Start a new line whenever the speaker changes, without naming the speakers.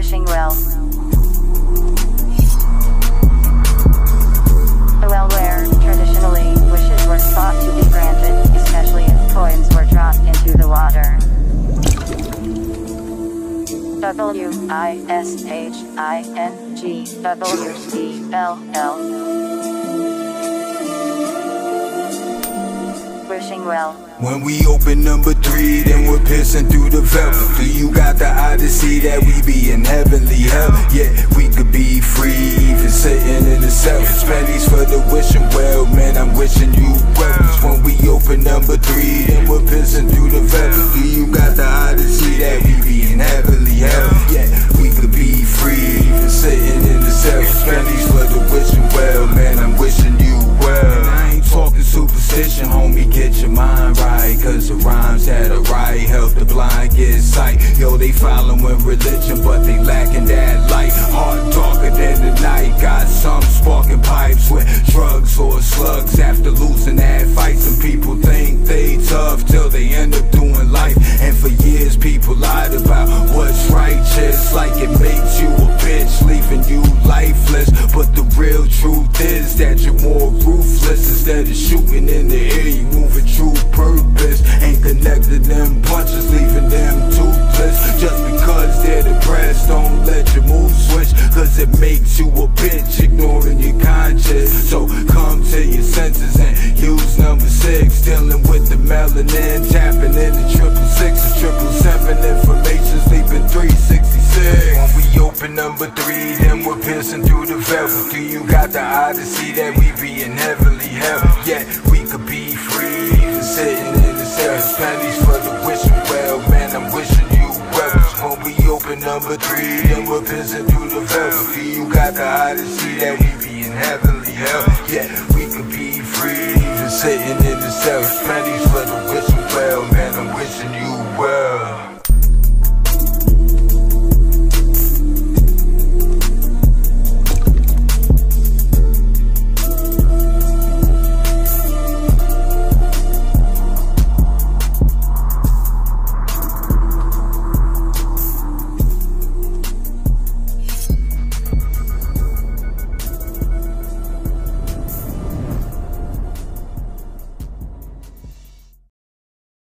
Wishing well. Well where, traditionally, wishes were thought to be granted, especially if coins were dropped into the water. W I S H I N G W E L L. Wishing well.
When we open number three, then we're piercing through the velvet. Do you got to see that we be in heavenly hell? Yeah, we could be free, even sitting in the cell. Spendies for the wishing well, man, I'm wishing you well. Cause when we open number three, then we're piercing through the. Do you got the eye to see that we be in heavenly hell? Yeah, we could be free, even sitting in the cell. Spendies for the wishing well, man, I'm wishing you well. And I ain't talking superstition, homie, get your mind right. Cause the rhymes had a sight. Yo, they following religion, but they lacking that light. Heart darker than the night, got some sparking pipes with drugs or slugs. After losing that fight, some people think they tough till they end up doing life. And for years, people lied about what's righteous, like it makes you a bitch, leaving you lifeless. But the real truth is that you're more ruthless. Instead of shooting in the air, you moving true purpose. It makes you a bitch, ignoring your conscience. So come to your senses and use number six. Dealing with the melanin, tapping into triple six or triple seven. Information sleeping 366. When we open number three, then we're piercing through the velvet. Do you got the eye to see that we be in heavenly hell? Yeah, we could be free, even sitting in the cell. Pennies for number three, then we're piercing through the velvet. You got the see that we be in heavenly hell? Yeah, we could be free, even sitting in the cell. Pennies for the wishing well, man,